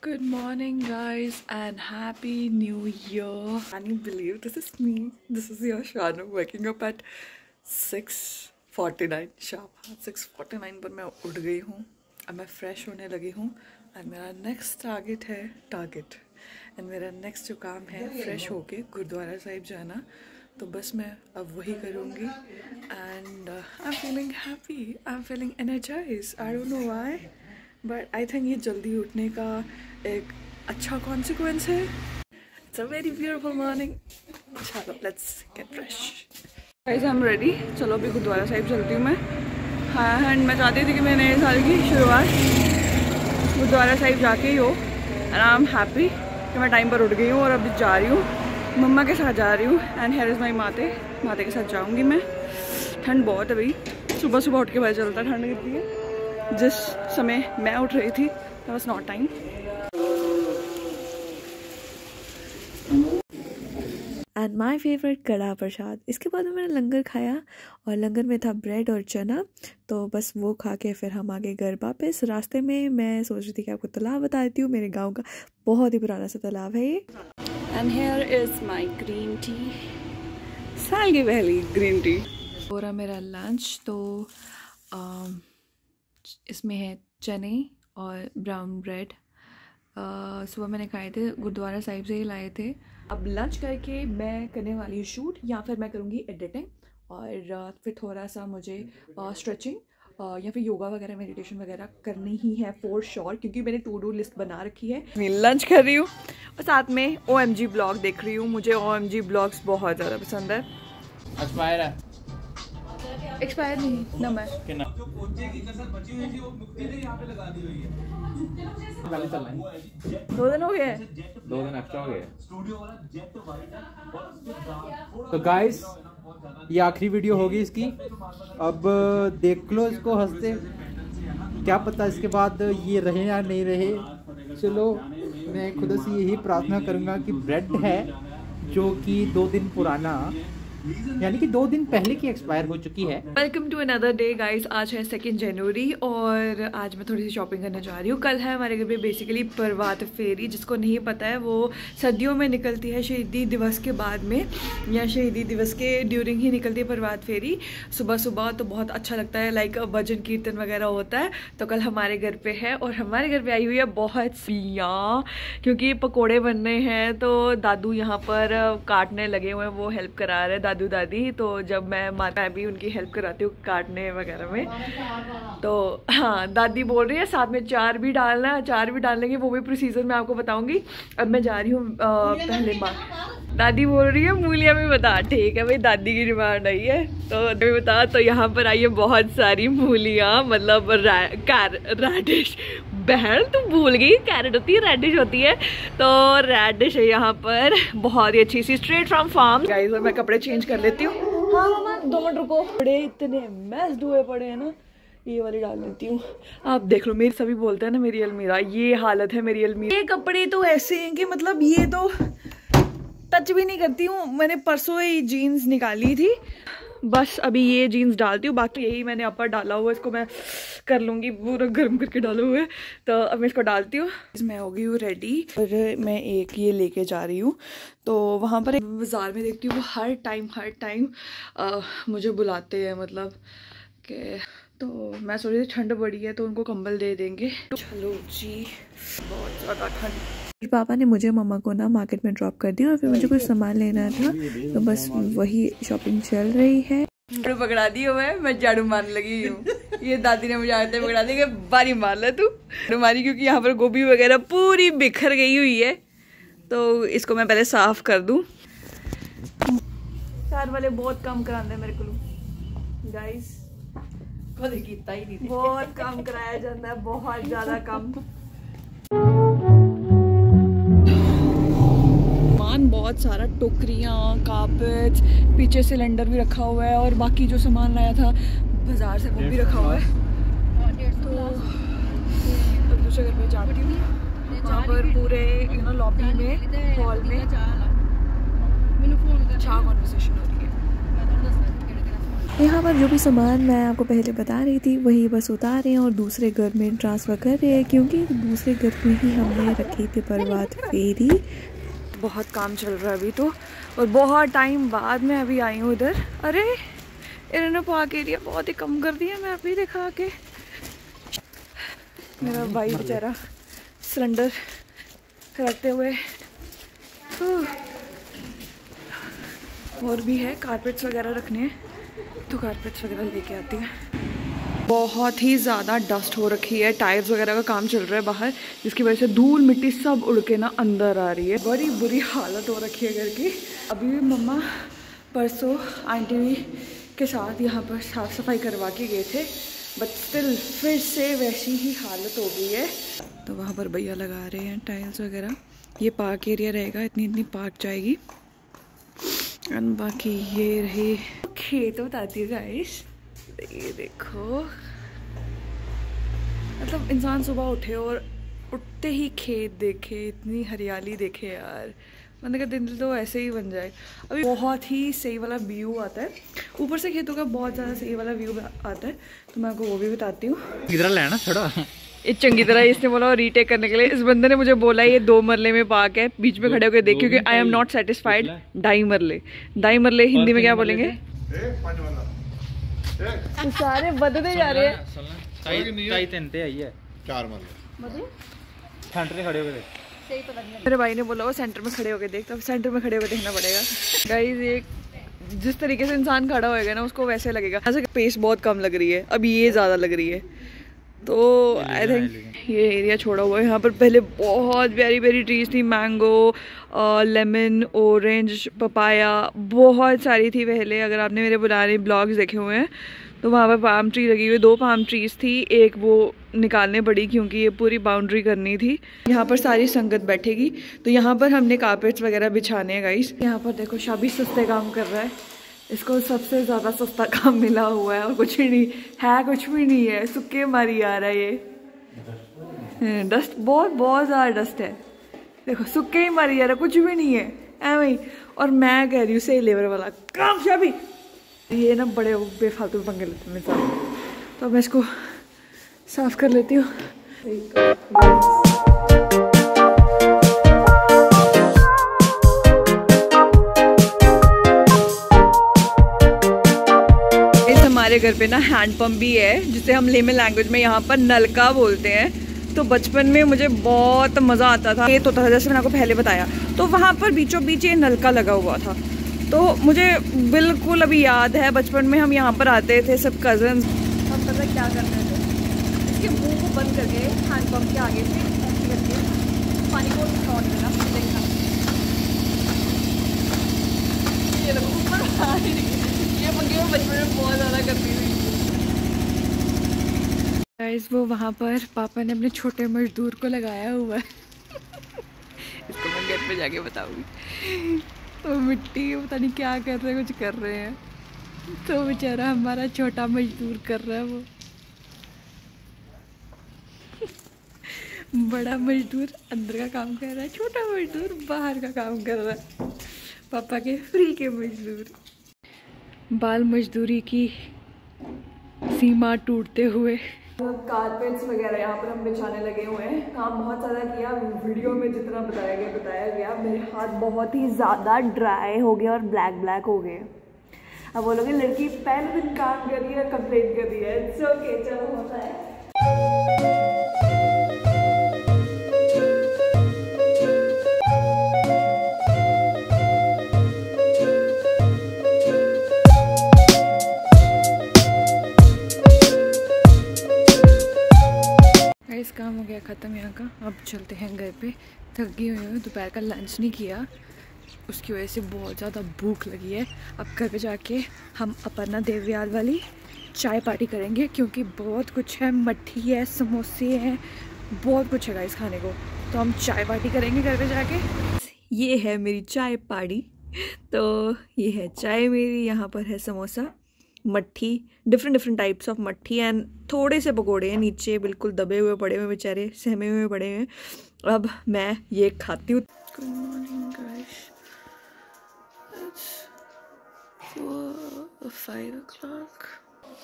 Good morning, guys, and happy new year. Can you believe this is me? This is your Shanu waking up at 6:49 sharp. 6:49 पर मैं उठ गई हूँ अब मैं फ्रेश होने लगी हूँ और मेरा नेक्स्ट टारगेट है टारगेट एंड मेरा नेक्स्ट जो काम है फ्रेश होके गुरुद्वारा साहिब जाना तो बस मैं अब वही करूँगी I am feeling happy I am feeling energise I don't know why but I think ये जल्दी उठने का एक अच्छा कॉन्सिक्वेंस है। It's a very beautiful morning चलो let's get fresh guys I am ready चलो, अभी गुरुद्वारा साहिब चलती हूँ मैं। हाँ एंड मैं चाहती थी कि मैं नए साल की शुरुआत गुरुद्वारा साहिब जाके ही हो। एंड आई एम हैप्पी कि मैं टाइम पर उठ गई हूँ और अभी जा रही हूँ। मम्मा के साथ जा रही हूँ। एंड हेयर इज़ माई माते। माते के साथ जाऊँगी मैं। ठंड बहुत भाई। सुबह सुबह उठ के पता चलता ठंड कितनी है। जिस समय मैं उठ रही थी was not time and my favourite kada prasad. इसके बाद मैंने लंगर खाया और लंगर में था ब्रेड और चना। तो बस वो खा के फिर हम आगे घर वापस। रास्ते में मैं सोच रही थी कि आपको तालाब बता देती हूँ। मेरे गाँव का बहुत ही पुराना सा तालाब है ये। And here is my green tea साल की पहली ग्रीन टी हो रहा मेरा लंच तो um, इसमें है चने और ब्राउन ब्रेड सुबह मैंने खाए थे, गुरुद्वारा साहिब से ही लाए थे। अब लंच करके मैं करने वाली हूँ शूट या फिर मैं करूँगी एडिटिंग और फिर थोड़ा सा मुझे स्ट्रेचिंग या फिर योगा वगैरह मेडिटेशन वगैरह करनी ही है फॉर श्योर क्योंकि मैंने टू डू लिस्ट बना रखी है। मैं लंच कर रही हूँ और साथ में ओ एम जी ब्लॉग देख रही हूँ। मुझे ओ एम जी ब्लॉग्स बहुत ज़्यादा पसंद है। एक्सपायर नहीं ना मैं पहले चल रहा है। दो दिन हो गए। दो दिन एक्स्ट्रा हो गए। तो गाइस ये आखिरी वीडियो होगी इसकी। अब देख लो इसको हँसते। क्या पता इसके बाद ये रहे या नहीं रहे। चलो मैं खुद से यही प्रार्थना करूँगा कि ब्रेड है। जो कि दो दिन पुराना यानी कि दो दिन पहले की एक्सपायर हो चुकी है। Welcome to another day guys आज है सेकेंड जनवरी और आज मैं थोड़ी सी शॉपिंग करने जा रही हूँ। कल है हमारे घर पे बेसिकली प्रभात फेरी। जिसको नहीं पता है, वो सर्दियों में निकलती है शहीदी दिवस के बाद में, या शहीदी दिवस के ड्यूरिंग ही निकलती है प्रभात फेरी। सुबह सुबह तो बहुत अच्छा लगता है लाइक भजन कीर्तन वगैरह होता है। तो कल हमारे घर पे है और हमारे घर पे आई हुई है बहुत सियाँ क्योंकि पकोड़े बनने हैं तो दादू यहाँ पर काटने लगे हुए हैं, वो हेल्प करा रहे हैं। दादू दादी तो जब मैं माता भी उनकी हेल्प कराती हूँ काटने वगैरह में तो हाँ दादी बोल रही है साथ में चार भी डालना है चार भी डालने की वो भी प्रोसीजर मैं आपको बताऊँगी। अब मैं जा रही हूँ पहले माँ। दादी बोल रही है मूलिया भी बता। ठीक है भाई दादी की डिमांड आई है। तो अभी बता तो यहाँ पर आई है बहुत सारी मूलियाँ मतलब रेडिश बहन तू भूल गई कैरेट होती है रेडिश होती है। तो रेडिश है यहाँ पर बहुत ही अच्छी सी स्ट्रेट फ्रॉम फार्म गाइस और मैं कपड़े चेंज कर लेती हूँ। हाँ मामा दो मिनट रुको। बड़े इतने मैस धुए पड़े हैं ना ये वाली डाल देती हूँ। आप देख लो मेरे सभी बोलते हैं ना मेरी अलमीरा ये हालत है मेरी अलमीरा। ये कपड़े तो ऐसे हैं कि मतलब ये तो टच भी नहीं करती हूँ। मैंने परसों ही जीन्स निकाली थी। बस अभी ये जीन्स डालती हूँ बाकी यही मैंने अपर डाला हुआ इसको मैं कर लूँगी पूरा गर्म करके डाले हुए तो अब मैं इसको डालती हूँ। मैं हो गई हूँ रेडी और मैं एक ये लेके जा रही हूँ। तो वहाँ पर एक बाज़ार में देखती हूँ वो हर टाइम हर टाइम मुझे बुलाते हैं मतलब कि तो मैं सोच रही थी ठंड बड़ी है तो उनको कंबल दे देंगे। चलो जी बहुत ज़्यादा ठंड। फिर पापा ने मुझे मम्मा को ना मार्केट में ड्रॉप कर दिया और फिर मुझे कुछ सामान लेना था। तो बस वही शॉपिंग चल रही है। झाड़ू पकड़ा दी हुआ है मैं झाड़ू मारने लगी हूँ। ये दादी ने मुझे आते पकड़ा दी बारी मार ले तू। झाड़ू मारी क्योंकि यहाँ पर गोभी वगैरह पूरी बिखर गई हुई है। तो इसको मैं पहले साफ़ कर दूँ। चार वाले बहुत कम कराते मेरे को। गाइस बहुत कम कराया जाता है बहुत ज़्यादा कम। बहुत सारा टोकरियाँ कारपेट पीछे सिलेंडर भी रखा हुआ है और बाकी जो सामान लाया था, बाज़ार से वो भी रखा हुआ है। तो अब दूसरे घर जाती हूँ। वहाँ पर पूरे लॉबी में हॉल में यहाँ पर जो भी सामान मैं आपको पहले बता रही थी, वही बस उतार रहे हैं और दूसरे घर में ट्रांसफ़र कर रहे हैं, क्योंकि दूसरे घर में ही हमने रखी थी प्रभात फेरी। बहुत काम चल रहा है अभी तो। और बहुत टाइम बाद में अभी आई हूँ उधर अरे इन्होंने पार्क एरिया बहुत ही कम कर दिया मैं अभी दिखा के। मेरा भाई बेचारा सिलेंडर रखते हुए। और भी है कारपेट्स वगैरह रखने। हैं तो कारपेट्स वगैरह लेके आती हैं। बहुत ही ज़्यादा डस्ट हो रखी है टायर्स वगैरह का काम चल रहा है बाहर, जिसकी वजह से धूल मिट्टी सब उड़ के ना अंदर आ रही है। बड़ी बुरी हालत हो रखी है घर की। अभी भी मम्मा परसों आंटी के साथ यहाँ पर साफ़ सफ़ाई करवा के गए थे बट स्टिल फिर से वैसी ही हालत हो गई है। तो वहाँ पर भैया लगा रहे हैं टाइल्स वगैरह। ये पार्क एरिया रहेगा, इतनी इतनी पार्क जाएगी। एंड बाकी ये रही, खेत बताती है गाइस ये देखो। मतलब इंसान सुबह उठे और उठते ही खेत देखे इतनी हरियाली देखे यार। मैंने कहा दिन तो ऐसे ही बन जाए। अभी बहुत ही सही वाला व्यू आता है। ऊपर से खेतों का बहुत ज़्यादा सही वाला व्यू आता है। तो मैं आपको वो भी बताती हूँ। इधर लेना थोड़ा। ये चंगी तरह इसने बोला और रीटेक करने के लिए। इस बंदे ने मुझे बोला ये दो मरले में पार्क है। बीच में खड़े होकर देख क्योंकि आई एम नॉट सेटिस्फाइड ढाई मरले। ढाई मरले हिंदी में क्या बोलेंगे? सारे बदलते जा रहे हैं। चार मरले खड़े हो गए मेरे भाई ने बोला वो सेंटर में खड़े होकर देख तो सेंटर में खड़े होकर देखना पड़ेगा। गाइस ये जिस तरीके से इंसान खड़ा होएगा ना उसको वैसे लगेगा। ऐसे पेस बहुत कम लग रही है। अब ये ज़्यादा लग रही है। तो आई थिंक ये एरिया छोड़ा हुआ है। यहाँ पर पहले बहुत वेरी वेरी ट्रीज थी। मैंगो लेमन ऑरेंज पपाया बहुत सारी थी पहले। अगर आपने मेरे पुराने ब्लॉग्स देखे हुए हैं तो वहाँ पर पाम ट्री लगी हुई दो पाम ट्रीज थी। एक वो निकालने पड़ी क्योंकि ये पूरी बाउंड्री करनी थी। यहाँ पर सारी संगत बैठेगी। तो यहाँ पर हमने कारपेट्स वगैरह बिछाने हैं गाइस यहाँ पर देखो शाबी सस्ते काम कर रहा है। इसको सबसे ज़्यादा सस्ता काम मिला हुआ है और कुछ ही नहीं है कुछ भी नहीं है सुक्के मारी आ रहा है ये। डस्ट हम्म, बहुत बहुत ज़्यादा डस्ट है। देखो सुक्के ही मारी आ रहा है कुछ भी नहीं है एवं और मैं कह रही हूँ सही लेबर वाला। काम शाबी। ये ना बड़े बेफालतू पंगे लेते हैं मेरे साथ। तो मैं इसको साफ़ कर लेती हूँ। हमारे घर पे ना हैंडपम्प भी है, जिसे हम लेमन लैंग्वेज में यहाँ पर नलका बोलते हैं। तो बचपन में मुझे बहुत मज़ा आता था। ये तो था, जैसे मैंने आपको पहले बताया। तो वहाँ पर बीचों बीच ये नलका लगा हुआ था। तो मुझे बिल्कुल अभी याद है, बचपन में हम यहाँ पर आते थे, सब कज़न हम पता क्या करते थे? इसके मुँह को बंद करके हैंड पंप के आगे से पानी को देखना ये ये पंखे में बचपन में बहुत ज़्यादा करती गाइस वो वहाँ पर पापा ने अपने छोटे मजदूर को लगाया हुआ है। इसको मैं घर पे जाके बताऊँगी। तो मिट्टी पता नहीं क्या कर रहे हैं कुछ कर रहे हैं। तो बेचारा हमारा छोटा मजदूर कर रहा है वो। बड़ा मजदूर अंदर का काम कर रहा है छोटा मजदूर बाहर का काम कर रहा है। पापा के फ्री के मजदूर। बाल मजदूरी की सीमा टूटते हुए। कारपेट्स वगैरह यहाँ पर हम बिछाने लगे हुए हैं। काम बहुत ज़्यादा किया, वीडियो में जितना बताया गया बताया गया। मेरे हाथ बहुत ही ज़्यादा ड्राई हो गए और ब्लैक ब्लैक हो गए। अब बोलोगे लड़की पहले दिन काम कर रही है कंप्लेन कर रही है। इट्स ओके चलो, होता है। का अब चलते हैं घर पे। थक गई हुई हूँ, दोपहर का लंच नहीं किया। उसकी वजह से बहुत ज़्यादा भूख लगी है। अब घर पे जाके हम अपर्णा देवयाल वाली चाय पार्टी करेंगे, क्योंकि बहुत कुछ है। मट्ठी है, समोसे हैं, बहुत कुछ है गाइस खाने को। तो हम चाय पार्टी करेंगे घर पे जाके। ये है मेरी चाय पार्टी तो ये है चाय मेरी, यहाँ पर है समोसा। मट्ठी डिफरेंट डिफरेंट टाइप्स ऑफ़ मट्ठी एंड थोड़े से पकौड़े हैं नीचे बिल्कुल दबे हुए पड़े हुए बेचारे सहमे हुए पड़े हैं अब मैं ये खाती हूँ। Good morning guys five o'clock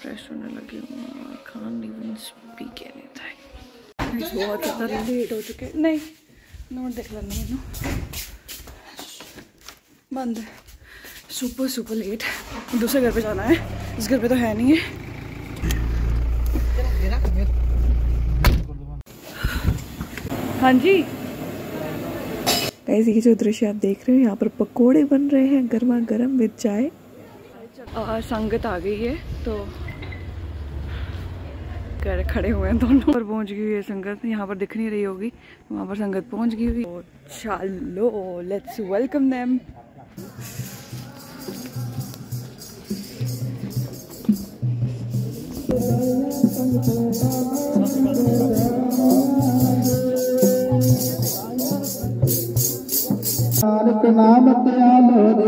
fresh होने लगी हूँ कान इवन स्पीक एनीथिंग बहुत ज़्यादा लेट हो चुके नहीं नोट देख लेना बंद है। सुपर सुपर लेट दूसरे घर पे जाना है। इस घर पे तो है नहीं है। हाँ जी। गाइस ये जो दृश्य आप देख रहे हो यहाँ पर पकोड़े बन रहे हैं गर्मा गर्म विद चाय। और संगत आ गई है तो कर खड़े हुए हैं दोनों। पर पहुँच गई है संगत। यहाँ पर दिख नहीं रही होगी। वहाँ पर संगत पहुँच गई हुई तो चलो लेट्स वेलकम देम ਨਾਮ ਧਿਆਨ ਲੋ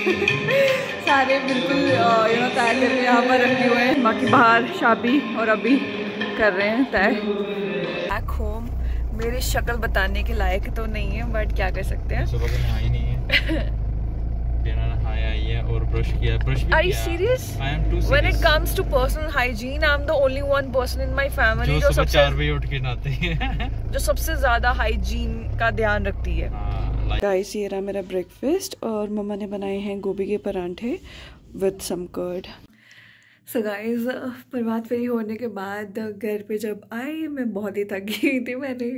सारे बिल्कुल यू नो तय करके यहाँ पर रखे हुए हैं। बाकी बाहर शाबी और अभी कर रहे हैं तय। बैक होम मेरी शक्ल बताने के लायक तो नहीं है बट क्या कर सकते हैं? सुबह नहाई नहीं है। बिना नहाया आई है और ब्रश किया ब्रश Are you किया। serious? I am too When it comes to personal hygiene, I'm the only one person in my family जो जो सबसे चार बजे उठ के नहाते हैं। जो सबसे ज़्यादा हाइजीन का ध्यान रखती है। हाँ, गाइस ये रहा मेरा ब्रेकफास्ट और मम्मा ने बनाए हैं गोभी के परांठे with some curd so guys प्रभात फेरी होने के बाद घर पे जब आई मैं बहुत ही थक गई थी। मैंने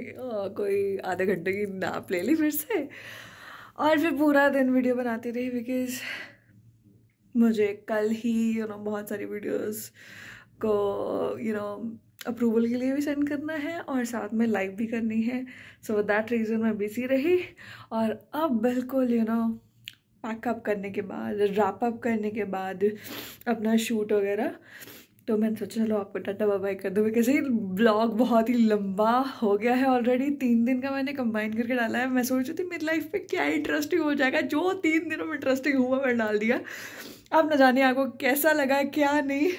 कोई आधे घंटे की नाप ले ली फिर से। और फिर पूरा दिन वीडियो बनाती रही बिकॉज़ मुझे कल ही यू नो बहुत सारी वीडियोस को यू नो अप्रूवल के लिए भी सेंड करना है और साथ में लाइव भी करनी है। सो विद दैट रीज़न मैं बिज़ी रही और अब बिल्कुल यू नो पैकअप करने के बाद रैप अप करने के बाद अपना शूट वगैरह। तो मैंने सोचा, चलो, आपको टाटा बाय कर दूँ कैसे ब्लॉग बहुत ही लंबा हो गया है ऑलरेडी तीन दिन का मैंने कंबाइन करके डाला है। मैं सोच रही थी, मेरी लाइफ में क्या इंटरेस्टिंग हो जाएगा? जो तीन दिनों में इंटरेस्टिंग हुआ, मैंने डाल दिया। अब न जाने आपको कैसा लगा, क्या नहीं।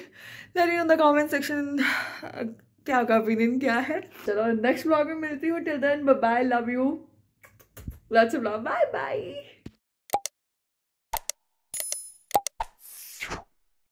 Let in the comment section क्या आपका ओपिनियन क्या है? चलो नेक्स्ट ब्लॉग में मिलती हूँ. Till then bye love you love bye bye